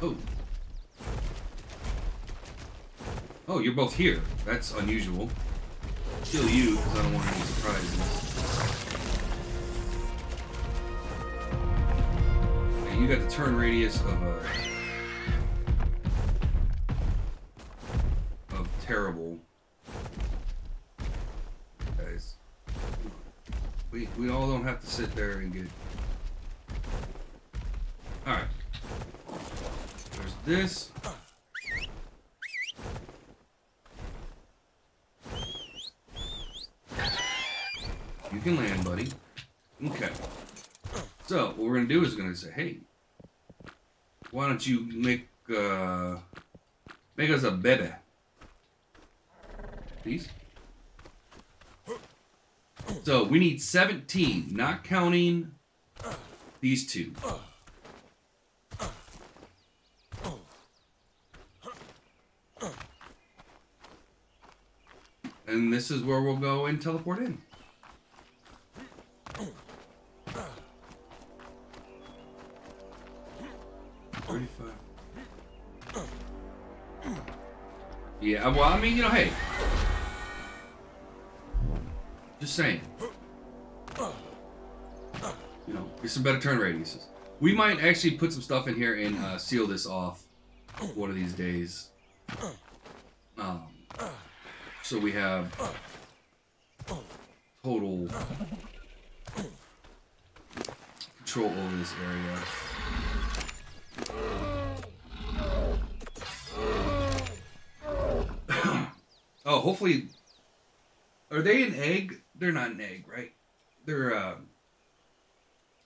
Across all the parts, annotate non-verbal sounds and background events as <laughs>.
Oh. Oh, you're both here. That's unusual. Kill you, because I don't want any surprises. Okay, you got the turn radius of a... Of terrible. Guys. We, we all don't have to sit there and get... Alright. There's this. You can land, buddy. Okay. So, what we're gonna do is gonna say, hey, why don't you make uh make us a baby? Please. So we need 17, not counting these two. And this is where we'll go and teleport in. Thirty-five. Yeah, well, I mean, you know, hey. Just saying. You know, get some better turn radiuses. We might actually put some stuff in here and uh, seal this off one of these days. Um, so we have total control over this area. <coughs> oh, hopefully, are they an egg? They're not an egg, right? They're, uh,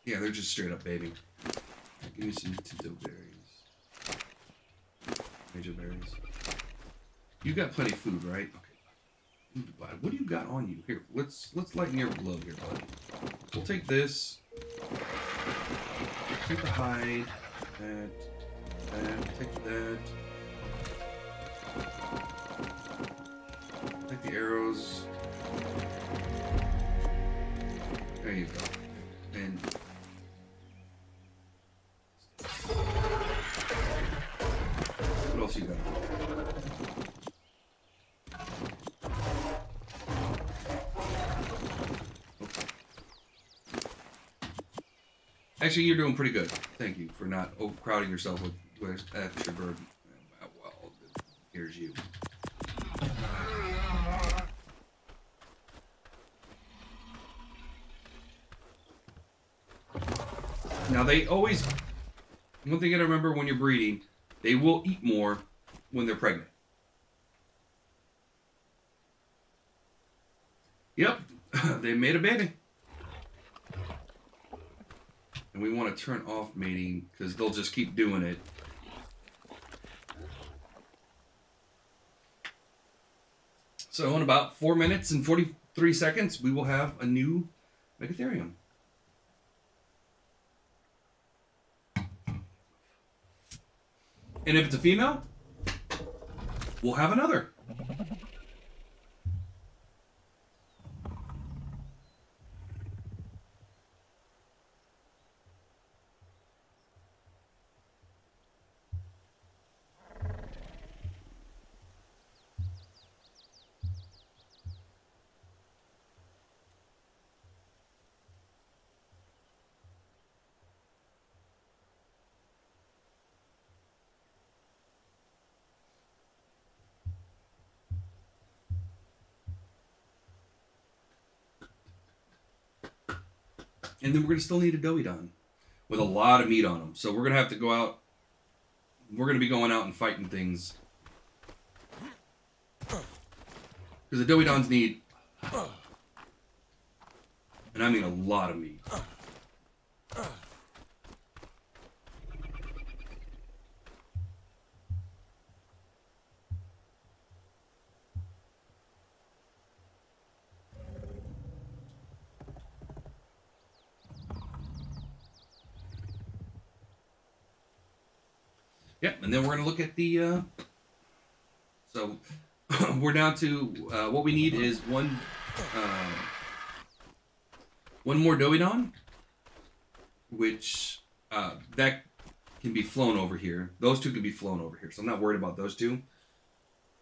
yeah, they're just straight up baby. Give me some Tinto berries. Mejoberries. You got plenty of food, right? Okay. What do you got on you? Here, let's let's lighten your load here, buddy. We'll take this. Take the hide. That. That. Take that. Take the arrows. There you go. And what else you got? Actually, you're doing pretty good. Thank you for not overcrowding yourself with, with extra burden. Well, here's you. Now they always one thing you gotta remember when you're breeding, they will eat more when they're pregnant. Yep, <laughs> they made a baby. And we want to turn off mating because they'll just keep doing it. So in about four minutes and 43 seconds, we will have a new Megatherium. And if it's a female, we'll have another. And then we're gonna still need a Daeodon with a lot of meat on them. So we're gonna have to go out. We're gonna be going out and fighting things because the Daeodons need, and I mean a lot of meat. Yep, and then we're gonna look at the. Uh, so <laughs> we're down to uh, what we need is one, uh, one more Daeodon, which uh, that can be flown over here. Those two can be flown over here, so I'm not worried about those two.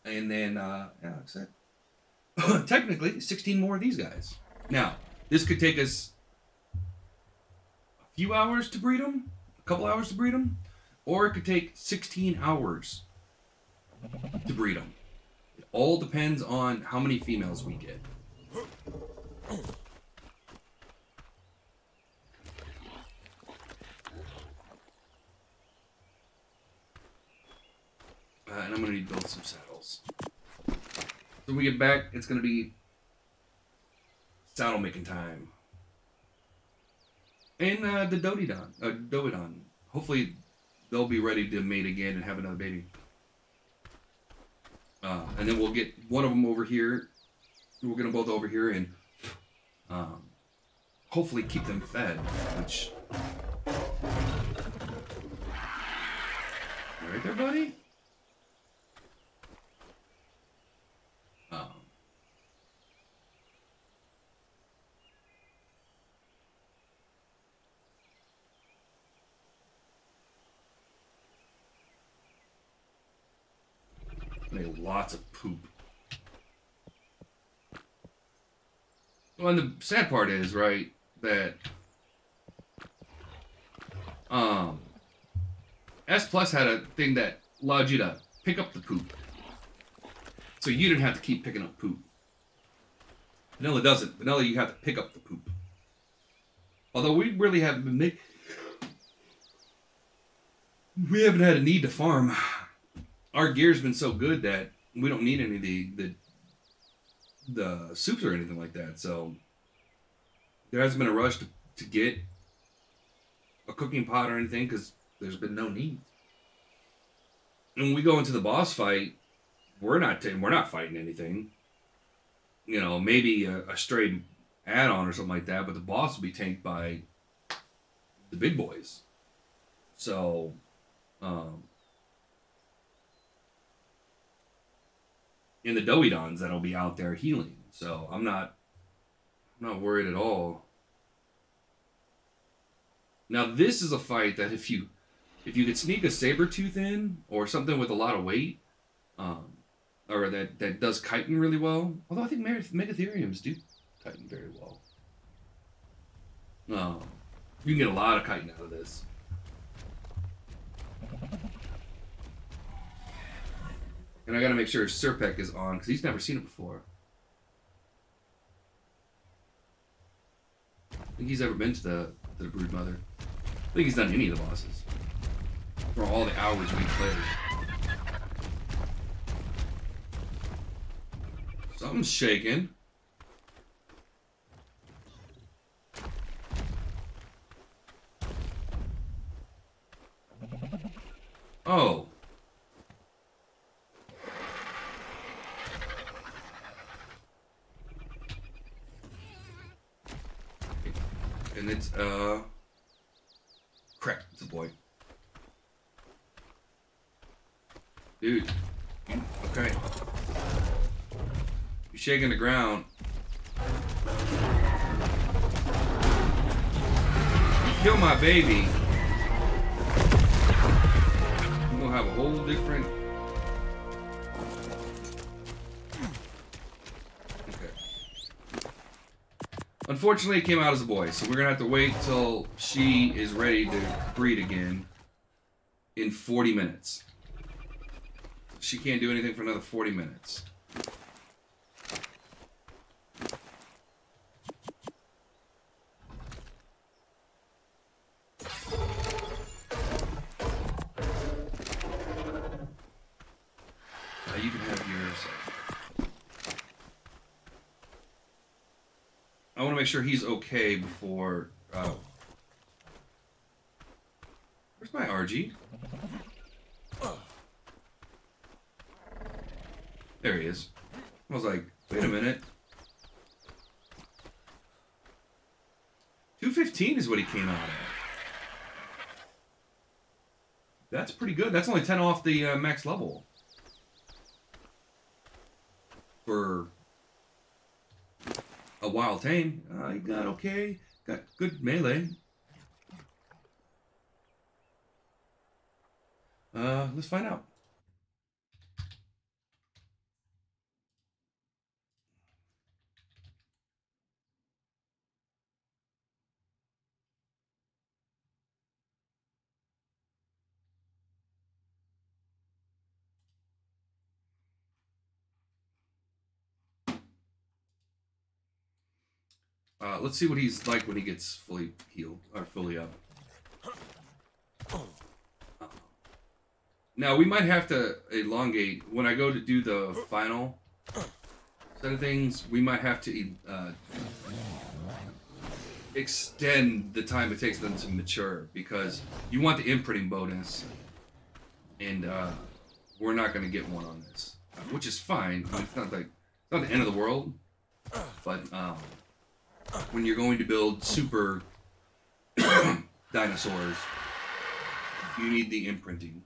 And then, uh, yeah, like I said, <laughs> technically, 16 more of these guys. Now, this could take us a few hours to breed them, a couple hours to breed them, or it could take 16 hours to breed them. It all depends on how many females we get. Uh, and I'm need to build some saddles. So when we get back, it's gonna be saddle making time. And uh, the Dodidon, uh, Dovidon. Hopefully, they'll be ready to mate again and have another baby. Uh, and then we'll get one of them over here. We'll get them both over here and um, hopefully keep them fed. Which, right there, buddy. Make lots of poop. Well, and the sad part is, right, that um S Plus had a thing that allowed you to pick up the poop. So you didn't have to keep picking up poop. Vanilla doesn't. Vanilla, you have to pick up the poop. Although we really haven't been we haven't had a need to farm. Our gear's been so good that we don't need any of the the the soups or anything like that. So there hasn't been a rush to, to get a cooking pot or anything because there's been no need. And when we go into the boss fight, we're not ta- we're not fighting anything. You know, maybe a, a stray add-on or something like that, but the boss will be tanked by the big boys. So, um, in the Daeodons that'll be out there healing. So I'm not, I'm not worried at all. Now this is a fight that if you, if you could sneak a saber tooth in or something with a lot of weight, um, or that that does chitin really well. Although I think Megatheriums do chitin very well. Um, you can get a lot of chitin out of this. And I gotta make sure Serpek is on because he's never seen it before. I think he's ever been to the to the Brood Mother. I think he's done any of the bosses for all the hours we played. Something's shaking. Oh. And it's, uh... Crap, it's a boy. Dude. Okay. You're shaking the ground. You kill my baby. Gonna have a whole different. Okay. Unfortunately, it came out as a boy, so we're gonna have to wait till she is ready to breed again in 40 minutes. She can't do anything for another 40 minutes. Sure he's okay before. Uh, where's my RG? There he is. I was like, wait a minute. 215 is what he came out at. That's pretty good. That's only 10 off the uh, max level. For wild tame. Uh, he got okay. Got good melee. Uh, let's find out. Uh, let's see what he's like when he gets fully healed or fully up. Now we might have to elongate when I go to do the final set of things. We might have to uh, extend the time it takes them to mature because you want the imprinting bonus, and uh, we're not going to get one on this, which is fine. It's not like it's not the end of the world, but um, when you're going to build super <coughs> dinosaurs, you need the imprinting.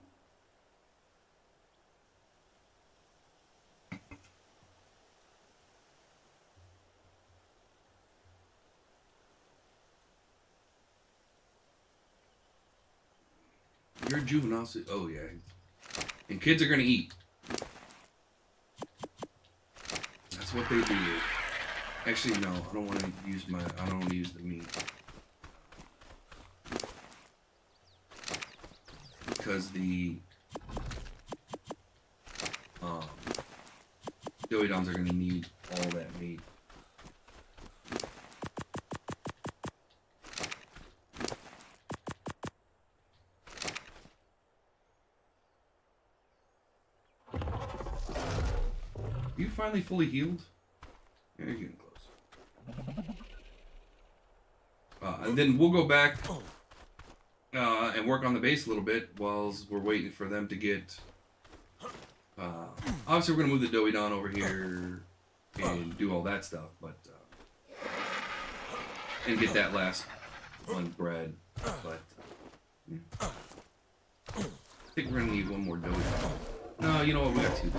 You're a juvenile. Oh yeah, and kids are gonna eat. That's what they do. Actually, no. I don't want to use my. I don't want to use the meat because the um, Daeodons are gonna need all that meat. You finally fully healed? Yeah, you're getting close. Uh, and then we'll go back uh, and work on the base a little bit while we're waiting for them to get. Uh, obviously, we're gonna move the Daeodon over here and do all that stuff, but uh, and get that last one bred. But yeah. I think we're gonna need one more Daeodon. No, you know what? We got two.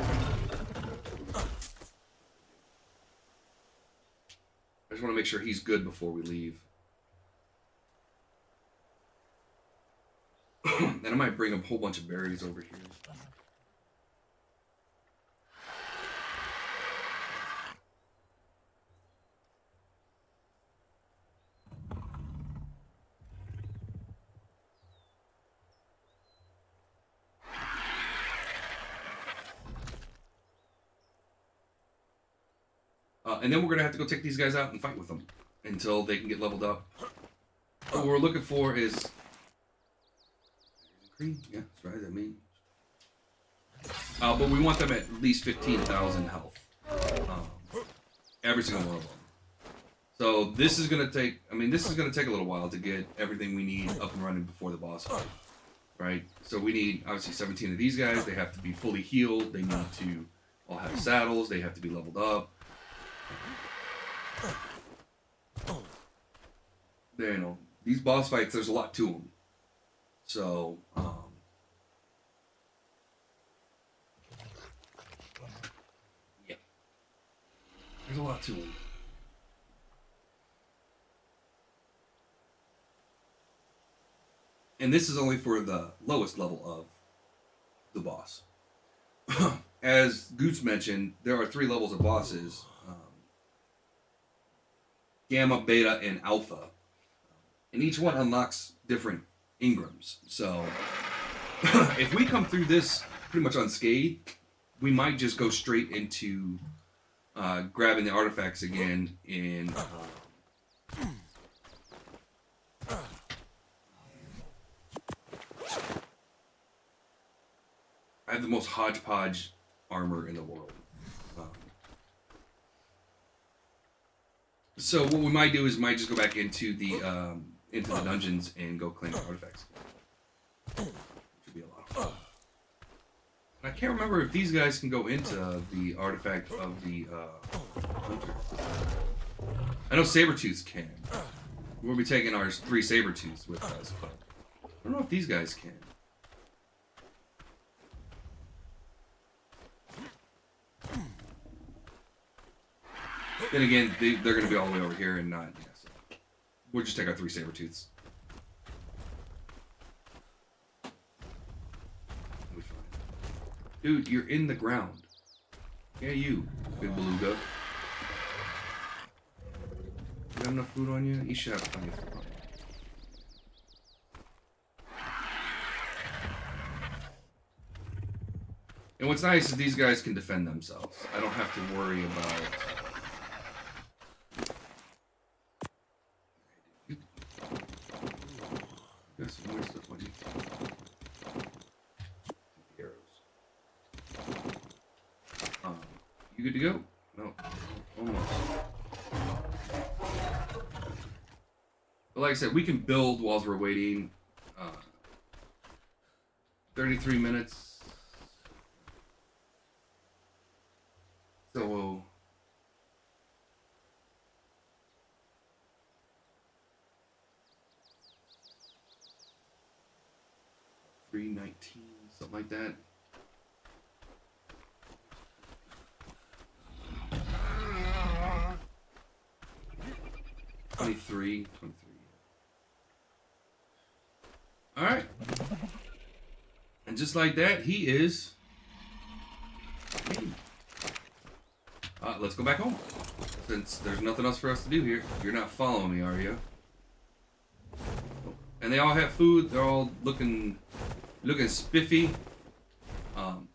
I just want to make sure he's good before we leave. then I might bring a whole bunch of berries over here. Uh, and then we're gonna have to go take these guys out and fight with them until they can get leveled up. What we're looking for is Yeah, that's right. I mean, uh, but we want them at least fifteen thousand health. Um, every single one of them. So this is gonna take. I mean, this is gonna take a little while to get everything we need up and running before the boss fight. Right. So we need obviously seventeen of these guys. They have to be fully healed. They need to all have saddles. They have to be leveled up. There, you know, these boss fights, there's a lot to them. So, um, yeah, there's a lot to them. And this is only for the lowest level of the boss. <clears throat> As Goose mentioned, there are three levels of bosses um, Gamma, Beta, and Alpha. And each one unlocks different Engrams. So <laughs> if we come through this pretty much unscathed, we might just go straight into uh, grabbing the artifacts again in. Uh, I have the most hodgepodge armor in the world. Um, so what we might do is might just go back into the um, into the dungeons and go claim the artifacts. Which would be a lot of fun. I can't remember if these guys can go into the artifact of the uh, hunter. I know Sabretooths can. We'll be taking our three Sabretooths with us, but I don't know if these guys can. Then again, they, they're going to be all the way over here and not. Yeah. We'll just take our three saber tooths. Dude, you're in the ground. Yeah, you, good beluga. You have enough food on you? You should have plenty of food on you. And what's nice is these guys can defend themselves. I don't have to worry about. Got some more stuff on you. Arrows. Um, you good to go? No, almost. But like I said, we can build whilst we're waiting. Uh, 33 minutes. So three nineteen, something like that. Twenty-three, twenty-three. All right. And just like that, he is. Uh, let's go back home. Since there's nothing else for us to do here. You're not following me, are you? And they all have food. They're all looking, looking spiffy. Um,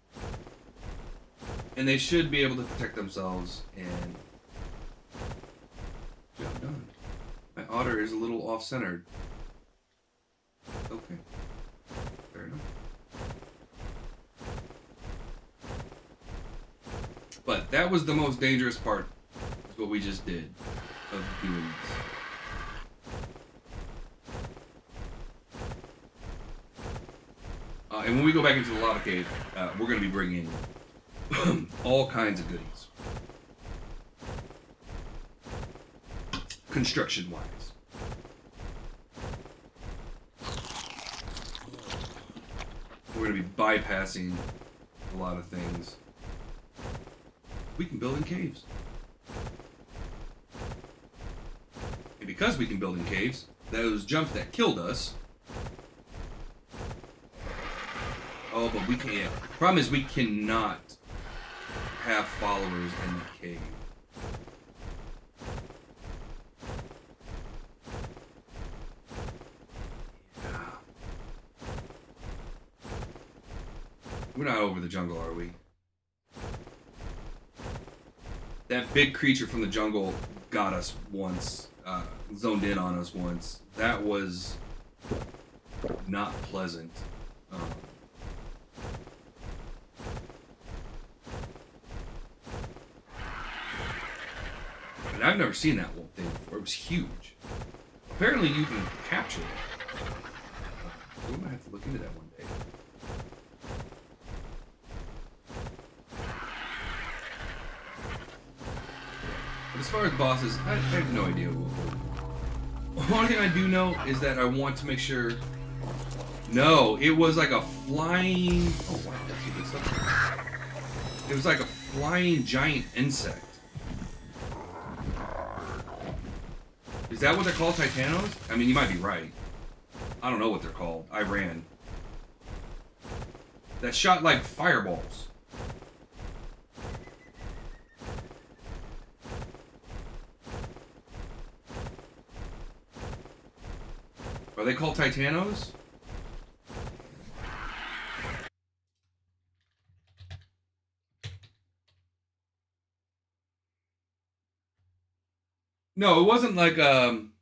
and they should be able to protect themselves. And job done. My otter is a little off-centered. Okay. Fair enough. But that was the most dangerous part, is what we just did of doing this. Uh, and when we go back into the lava cave, uh, we're going to be bringing <clears throat> all kinds of goodies. Construction-wise. We're going to be bypassing a lot of things we can build in caves. And because we can build in caves, those jumps that killed us. Oh, but we can't. Problem is, we cannot have followers in the cave. We're not over the jungle, are we? That big creature from the jungle got us once, uh, zoned in on us once. That was not pleasant. Um, and I've never seen that thing before. It was huge. Apparently, you can capture it. We might have to look into that one as far as bosses, I, I have no idea. One thing I do know is that I want to make sure. No, it was like a flying. Oh wow, that's good stuff. It was like a flying giant insect. Is that what they're called, Titanos? I mean, you might be right. I don't know what they're called. I ran. That shot like fireballs. They called Titanos? No, it wasn't like um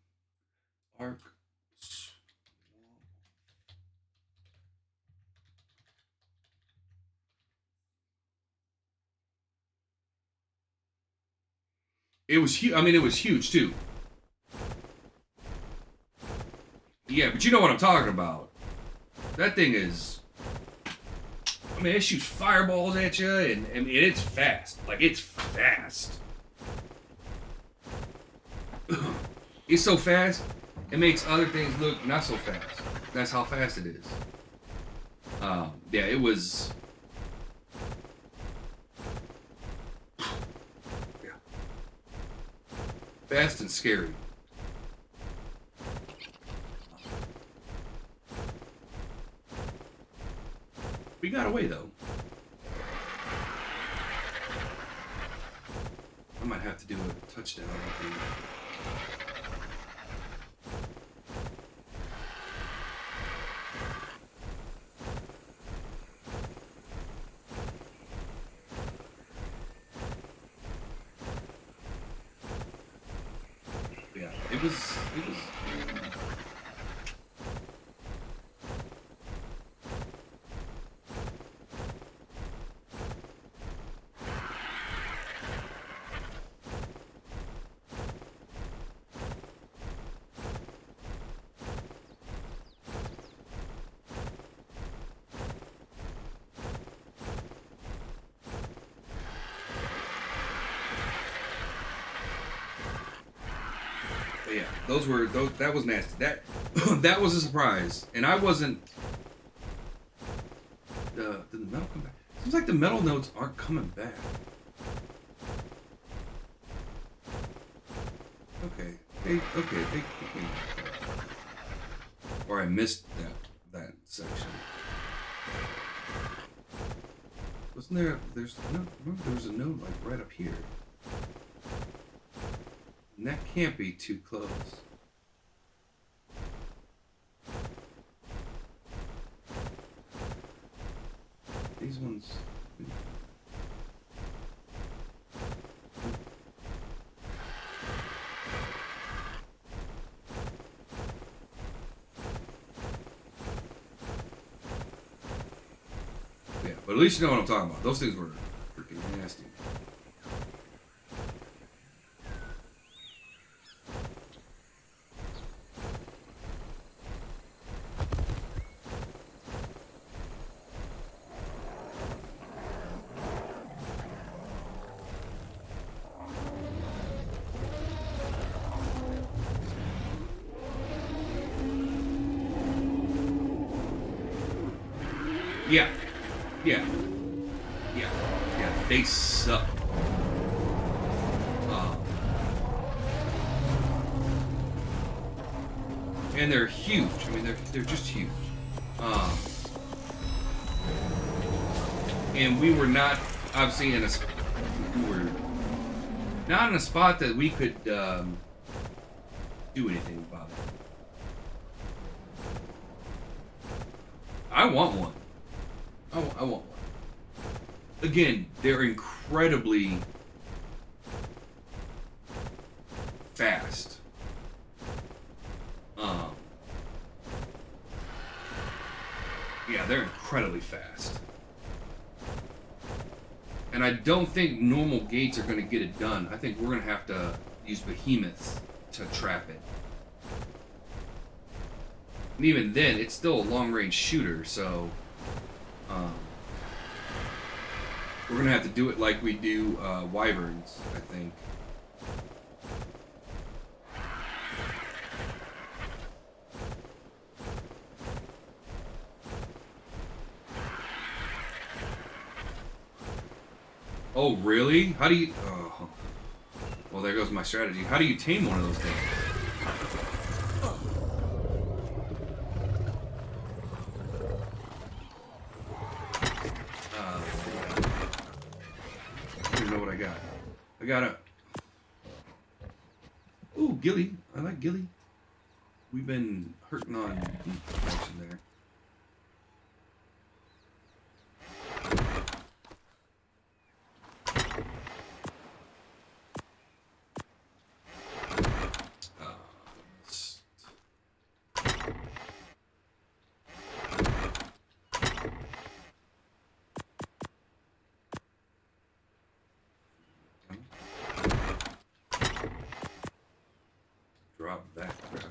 Ark It was huge. I mean, it was huge too. Yeah, but you know what I'm talking about. That thing is. I mean, it shoots fireballs at you, and mean, it's fast. Like, it's fast. <coughs> it's so fast, it makes other things look not so fast. That's how fast it is. Um, yeah, it was. <sighs> Yeah. Fast and scary. We got away, though. I might have to do a touchdown, I think. But yeah, those were those. That was nasty. That <clears throat> that was a surprise, and I wasn't. Uh, did the metal come back? Seems like the metal notes aren't coming back. Okay. Hey, okay. They, okay. Or I missed that that section. Wasn't there? There's no. There was a note like right up here. And that can't be too close. These ones. Yeah, but at least you know what I'm talking about. Those things were in a we not in a spot that we could um, do anything about it. I want one. I, I want one. Again, they're incredibly fast. Um, yeah, they're incredibly fast. And I don't think normal gates are going to get it done. I think we're going to have to use behemoths to trap it. And even then, it's still a long range shooter, so. Um, we're gonna have to do it like we do uh, wyverns, I think. Oh, really? How do you? Oh. Well, there goes my strategy. How do you tame one of those things? Uh, I don't even know what I got. I got a. Ooh, Ghillie. I like Ghillie. We've been hurting on heat protection there. Uh, s- Drop that crap.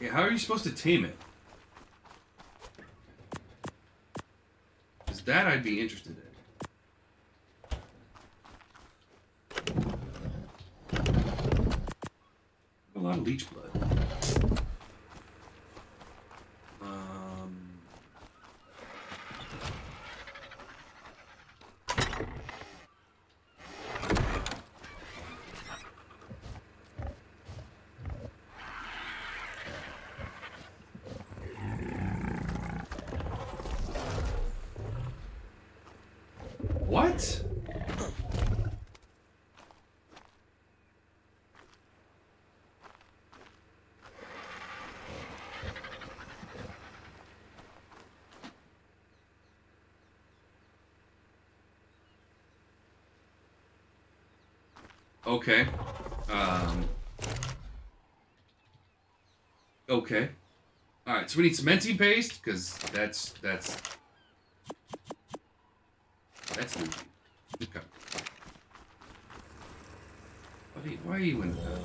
Yeah, how are you supposed to tame it? Is that I'd be interested in. A lot of leech blood. Um. What? Okay. Um. Okay. All right, so we need cementing paste because that's that's that's leaky. Okay. You, why are you in that?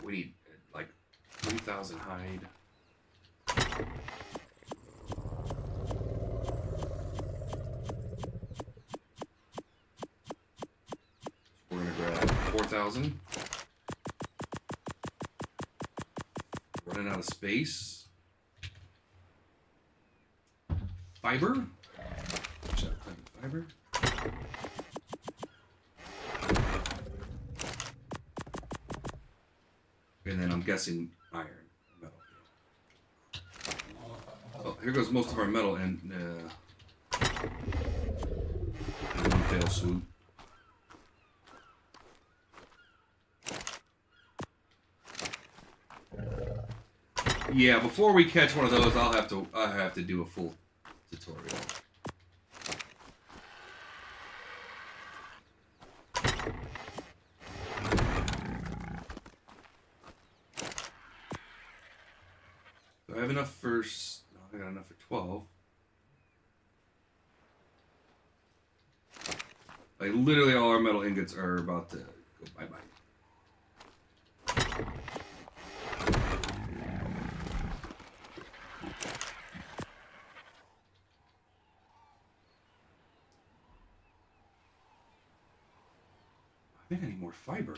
Alright, we need like 3,000 hide. We're gonna grab 4,000. Running out of space. Fiber? Fiber. I'm guessing iron. Metal. Here goes most of our metal and uh, one swoop. Yeah, before we catch one of those, I'll have to I have to do a full tutorial. Do I have enough for? I got enough for twelve. Like literally, all our metal ingots are about to go bye bye. I think I need more fiber.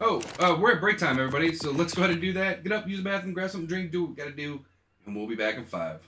Oh, uh, we're at break time, everybody. So let's go ahead and do that. Get up, use the bathroom, grab something to drink, do what we gotta do, and we'll be back in five.